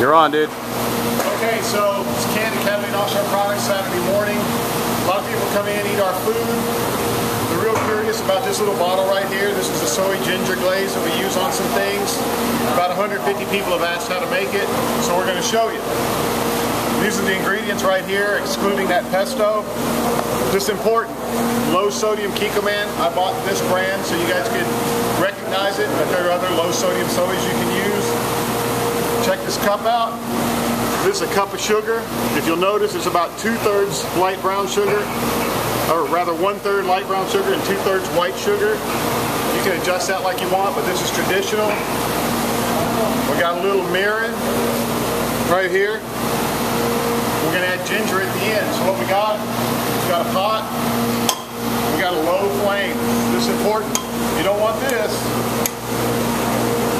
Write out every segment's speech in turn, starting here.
You're on, dude. Okay, so it's Can Academy and Offshore Products Saturday morning. A lot of people come in, eat our food. They're real curious about this little bottle right here. This is a soy ginger glaze that we use on some things. About 150 people have asked how to make it, so we're going to show you. These are the ingredients right here, excluding that pesto. This important. Low sodium Kikkoman. I bought this brand so you guys can recognize it, but there are other low sodium sodas you can use. Check this cup out. This is a cup of sugar. If you'll notice, it's about two-thirds light brown sugar, or rather one-third light brown sugar and two-thirds white sugar. You can adjust that like you want, but this is traditional. We got a little mirin right here. We're to add ginger at the end. So what we got, we got a pot, we got a low flame. This is important. You don't want this.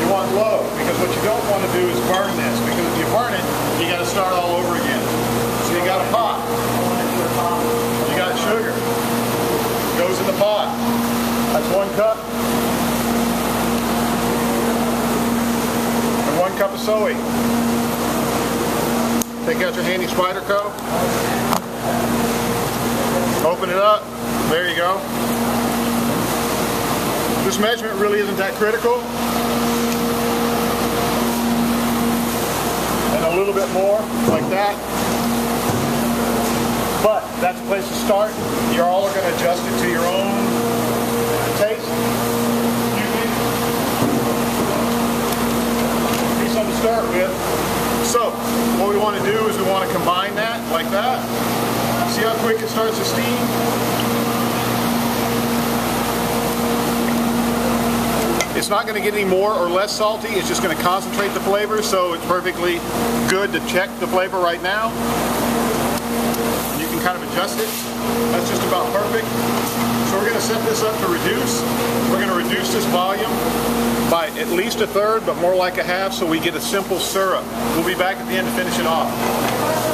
You want low, because what you don't want to do is burn this, because if you burn it, you got to start all over again. So you got a pot. You got sugar. Goes in the pot. That's one cup. And one cup of soy. Take out your handy Spyderco. Open it up. There you go. This measurement really isn't that critical. And a little bit more, like that. But that's a place to start. You're all going to adjust it to your own taste. Be something to start with. So, what we want to do is we want to combine that like that. See how quick it starts to steam? It's not going to get any more or less salty. It's just going to concentrate the flavor, so it's perfectly good to check the flavor right now. You can kind of adjust it. That's just about perfect. So we're going to set this up to reduce. We're going to reduce this volume by at least a third, but more like a half, so we get a simple syrup. We'll be back at the end to finish it off.